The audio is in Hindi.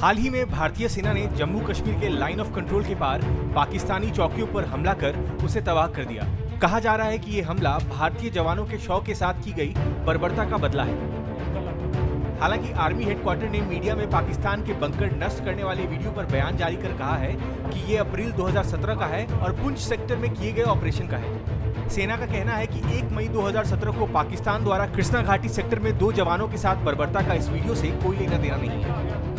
हाल ही में भारतीय सेना ने जम्मू कश्मीर के लाइन ऑफ़ कंट्रोल के पार पाकिस्तानी चौकियों पर हमला कर उसे तबाह कर दिया। कहा जा रहा है कि ये हमला भारतीय जवानों के शव के साथ की गई बर्बरता का बदला है। हालाँकि आर्मी हेडक्वार्टर ने मीडिया में पाकिस्तान के बंकर नष्ट करने वाले वीडियो पर बयान जारी कर कहा है कि ये अप्रैल 2017 का है और पुंछ सेक्टर में किए गए ऑपरेशन का है। सेना का कहना है कि 1 मई 2017 को पाकिस्तान द्वारा कृष्णा घाटी सेक्टर में दो जवानों के साथ बर्बरता का इस वीडियो से कोई लेना देना नहीं है।